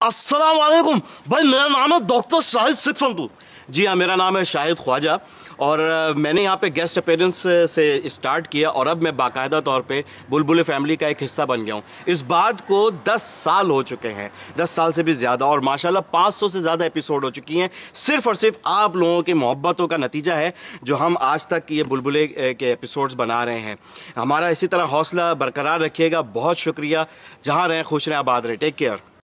अस्सलाम वालेकुम भाई, मेरा नाम है डॉक्टर शाहिद सिकफंतू जी हाँ मेरा नाम है शाहिद ख्वाजा। और मैंने यहाँ पे गेस्ट अपेरेंस से स्टार्ट किया और अब मैं बाकायदा तौर पे बुलबुल फैमिली का एक हिस्सा बन गया हूँ। इस बात को 10 साल हो चुके हैं। 10 साल से भी ज़्यादा और माशाल्लाह 500 से ज़्यादा एपिसोड हो चुकी हैं। सिर्फ़ और सिर्फ़ आप लोगों की मोहब्बतों का नतीजा है, जो हम आज तक ये बुलबुले के एपिसोड्स बना रहे हैं। हमारा इसी तरह हौसला बरकरार रखिएगा। बहुत शुक्रिया। जहाँ रहें, खुश रहें, आबाद रहें। Take care.